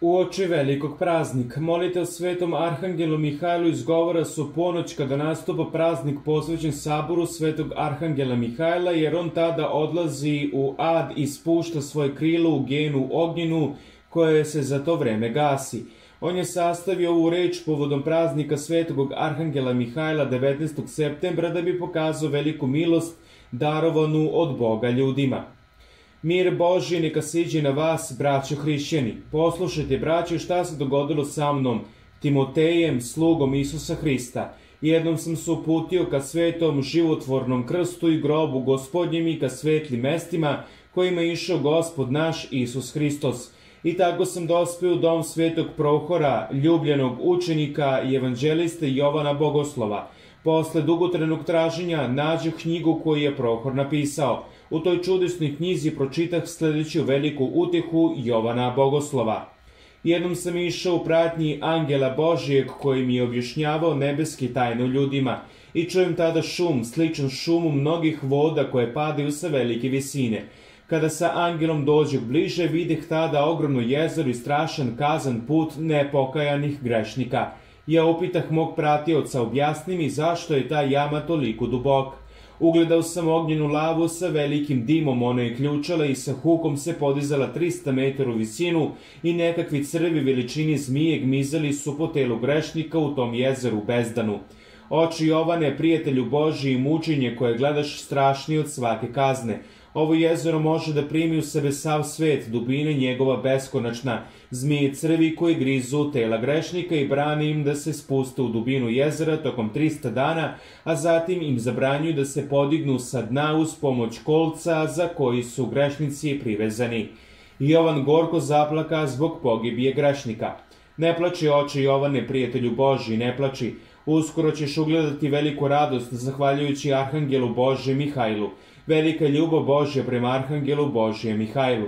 Uoči velikog praznika, molite o svetom Arhangelu Mihajlu izgovara su ponoć kada nastupa praznik posvećen saboru svetog Arhangela Mihajla, jer on tada odlazi u ad i spušta svoje krilo u genu ognjenu, koje se za to vreme gasi. On je sastavio ovu reč povodom praznika svetog Arhangela Mihajla 19. septembra da bi pokazao veliku milost darovanu od Boga ljudima. Mir Boži neka siđe na vas, braćo hrišćani. Poslušajte, braćo, šta se dogodilo sa mnom, Timotejem, slugom Isusa Hrista. Jednom sam se uputio ka svetom životvornom krstu i grobu gospodnjem i ka svetlim mestima kojima je išao gospod naš Isus Hristos. I tako sam dospeo u dom svetog prohora, ljubljenog učenika i evanđeliste Jovana Bogoslova. Posle dugotrenog traženja nađe knjigu koju je prohor napisao – U toj čudesnoj knjizi pročitah sledeću veliku utehu Jovana Bogoslova. Jednom sam išao u pratnji Angela Božijeg koji mi je objašnjavao nebeski tajno ljudima i čujem tada šum, sličan šumu mnogih voda koje padaju sa velike visine. Kada sa angelom dođe bliže, videh tada ogromno jezero i strašan kazan put nepokajanih grešnika. Ja upitah mog pratioca, objasni mi zašto je ta jama toliko duboka. Ugledao sam ognjenu lavu sa velikim dimom, ona je ključala i sa hukom se podizala 300 metara u visinu i nekakvi crvi veličini zmije gmizali su po telu grešnika u tom jezeru bezdanu. Oči Jovane, prijatelju Boži i mučenje koje gledaš strašnije od svake kazne – Ovo jezero može da primi u sebe sav svet, dubine njegova beskonačna, zmije crvi koji grizu tela grešnika i brani im da se spuste u dubinu jezera tokom 300 dana, a zatim im zabranjuju da se podignu sa dna uz pomoć kolca za koji su grešnici privezani. Jovan gorko zaplaka zbog pogibije grešnika. Ne plači oči Jovane, prijatelju Boži, ne plači. Uskoro ćeš ugledati veliku radost zahvaljujući Arhangelu Bože Mihajlu velika ljubav Božja prema Arhangelu Božje Mihajlu.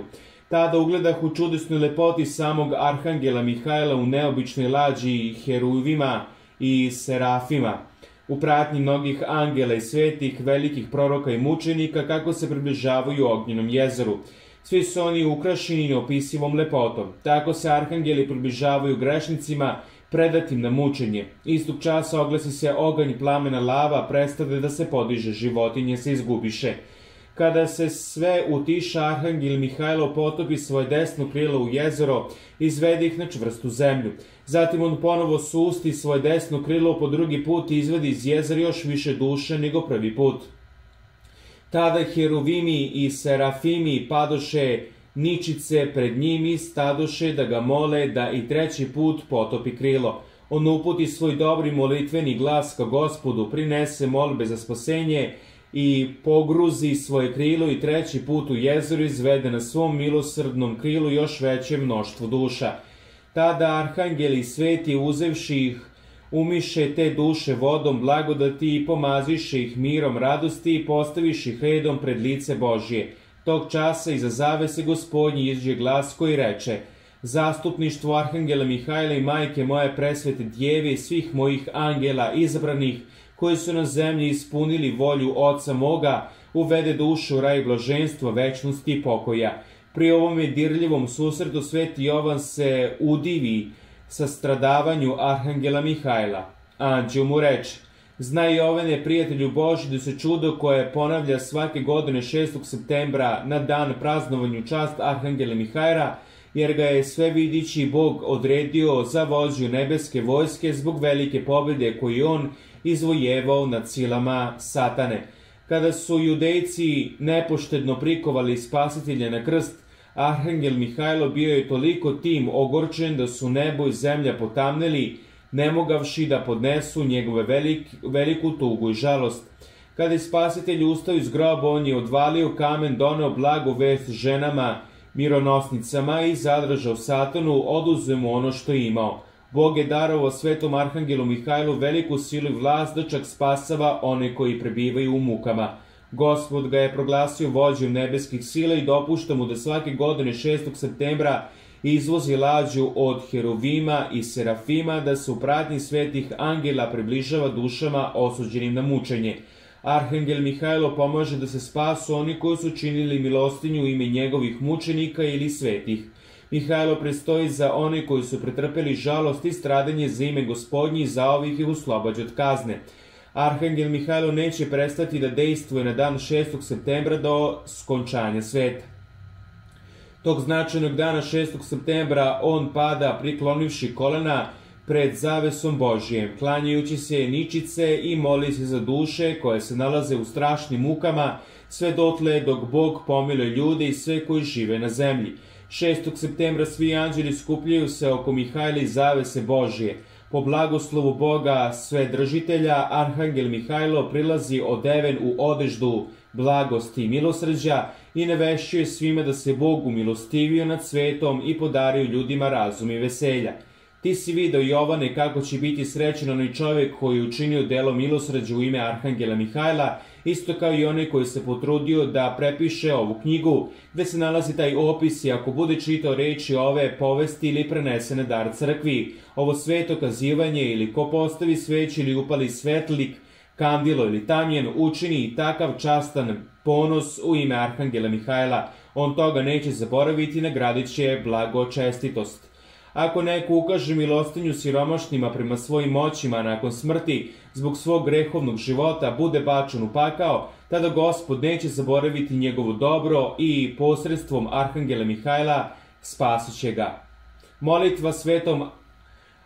Tada ugledah u čudesnoj lepoti samog Arhangela Mihajla u neobičnoj lađi heruvima i serafima, u pratnji mnogih angela i svetih, velikih proroka i mučenika kako se približavaju ognjenom jezeru. Svi su oni ukrašeni neopisivom lepotom. Tako se arhangeli približavaju grešnicima predatim na mučenje. Istog časa oglasi se oganj plamena lava, prestade da se podiže, životinje se izgubiše. Kada se sve utiša, Arhangel Mihajlo potopi svoje desno krilo u jezero, izvede ih na čvrstu zemlju. Zatim on ponovo susti svoje desno krilo po drugi put i izvedi iz jezera još više duše nego prvi put. Tada heruvimi i serafimi padoše ničice pred njimi stadoše da ga mole da i treći put potopi krilo. On uputi svoj dobri molitveni glas ka gospodu, prinese molbe za spasenje i pogruzi svoje krilo i treći put u jezeru izvede na svom milosrdnom krilu još veće mnoštvo duša. Tada arhangeli sveti uzevši ih umiše te duše vodom blagodati i pomaziše ih mirom radosti i postaviše ih redom pred lice Božije. Tog časa iza zavese gospodnji izđe glas koji reče Zastupništvo Arhangela Mihajla i majke moje presvete djeve i svih mojih angela izabranih koji su na zemlji ispunili volju Oca moga, uvede dušu u raj blaženstva, večnosti i pokoja. Pri ovom dirljivom susretu sveti Jovan se udivi sa stradavanju Arhangela Mihajla. Anđeo mu reče, Znaj Jovane, prijatelju Boži, da se čudo koje ponavlja svake godine 6. septembra na dan praznovanju čast Arhangela Mihajra, jer ga je sve vidići Bog odredio za vođu nebeske vojske zbog velike pobede koju on izvojevao nad silama satane. Kada su judejci nepoštedno prikovali spasitelja na krst, Arhangel Mihajlo bio je toliko tim ogorčen da su nebo i zemlja potamneli, ne mogavši da podnesu njegove velik, veliku tugu i žalost. Kada je spasitelj ustao iz groba, on je odvalio kamen, doneo blagu vest ženama, mironosnicama i zadržao satanu, oduzeo mu ono što je imao. Bog je darovao svetom arhangelu Mihajlu veliku silu i vlast da čak spasava one koji prebivaju u mukama. Gospod ga je proglasio vođom nebeskih sila i dopušta mu da svake godine 6. septembra izvozi lađu od herovima i serafima da se u pratnji svetih angela približava dušama osuđenim na mučenje. Arhangel Mihajlo pomaže da se spasu oni koji su činili milostinju ime njegovih mučenika ili svetih. Mihajlo prestoji za one koji su pretrpeli žalost i stradanje za ime gospodnji i za ovih ih uslobađa od kazne. Arhangel Mihajlo neće prestati da dejstvuje na dan 6. septembra do skončanja sveta. Tog značajnog dana 6. septembra on pada priklonivši kolena pred zavesom Božijem, klanjajući se ničice i moli se za duše koje se nalaze u strašnim mukama, sve dotle dok Bog pomile ljude i sve koji žive na zemlji. 6. septembra svi anđeli skupljaju se oko Mihajla i zavese Božije. Po blagoslovu Boga sve držitelja, Arhangel Mihajlo prilazi odeven u odeždu blagosti i milosrđa i navešćuje svima da se Bog umilostivio nad svetom i podario ljudima razum i veselja. Ti si video, Jovane, kako će biti srećen onaj čovjek koji je učinio delo milosrđa u ime Arhangela Mihajla, isto kao i onaj koji se potrudio da prepiše ovu knjigu, gde se nalazi taj opis i ako bude čitao reči ove povesti ili prenesene dar crkvi, ovo sveto kazivanje ili ko postavi sveć ili upali svetlik, kandilo ili tamjen, učini i takav častan ponos u ime Arhangela Mihajla, on toga neće zaboraviti, nagradit će blago čestitost. Ako neko ukaže milostinju siromašnima prema svojim moćima nakon smrti, zbog svog grehovnog života, bude bačen u pakao, tada gospod neće zaboraviti njegovo dobro i posredstvom Arhangela Mihajla spasit će ga. Molitva svetom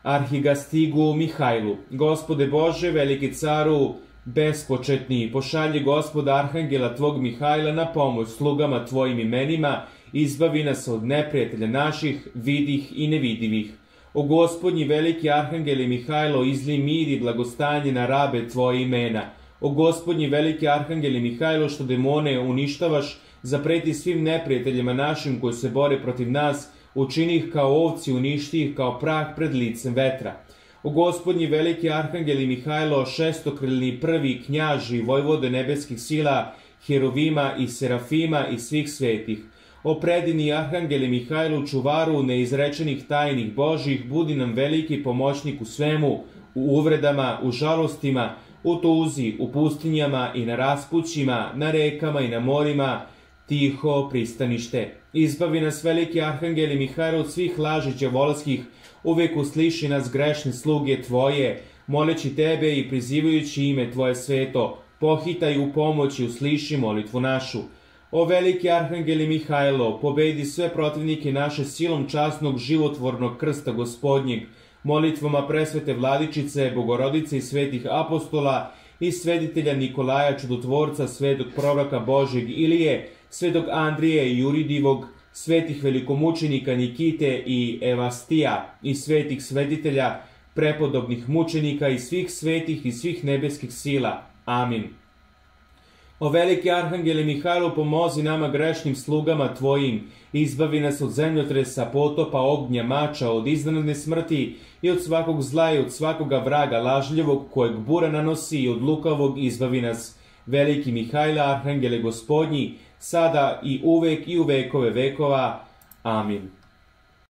Arhigastigu Mihajlu. Gospode Bože, veliki caru, bespočetni, pošalji gospoda Arhangela Tvog Mihajla na pomoć slugama Tvojim imenima izbavi nas od neprijatelja naših, vidih i nevidivih. O gospodnji veliki arhangeli Mihajlo, izli mir i blagostanje na rabe tvoje imena. O gospodnji veliki arhangeli Mihajlo, što demone uništavaš, zapreti svim neprijateljima našim koji se bore protiv nas, učini ih kao ovci, uništi ih kao prah pred licem vetra. O gospodnji veliki arhangeli Mihajlo, šestokrilni prvi knjaži, vojvode nebeskih sila, herovima i serafima i svih svetih, O predini Arhangeli Mihajlu, čuvaru neizrečenih tajnih Božih, budi nam veliki pomoćnik u svemu, u uvredama, u žalostima, u tuzi, u pustinjama i na raspućima, na rekama i na morima, tiho pristanište. Izbavi nas veliki Arhangeli Mihajlo od svih laži džavolskih, uvek usliši nas grešne sluge Tvoje, moleći Tebe i prizivajući ime Tvoje sveto, pohitaj u pomoć i usliši molitvu našu. O veliki arhangeli Mihajlo, pobedi sve protivnike naše silom časnog životvornog krsta gospodnjeg, molitvama presvete vladičice, bogorodice i svetih apostola i sveditelja Nikolaja, čudotvorca, svetog proroka Božeg Ilije, svetog Andrije i Juridivog, svetih velikomučenika Nikite i Evastija i svetih sveditelja, prepodobnih mučenika i svih svetih i svih nebeskih sila. Amin. O veliki arhangele Mihajlo, pomozi nama grešnim slugama Tvojim, izbavi nas od zemljotresa, potopa, ognja, mača, od iznenadne smrti i od svakog zla i od svakoga vraga lažljivog kojeg bura nanosi i od lukavog izbavi nas. Veliki Mihajla, arhangele gospodnji, sada i uvek i u vekove vekova. Amin.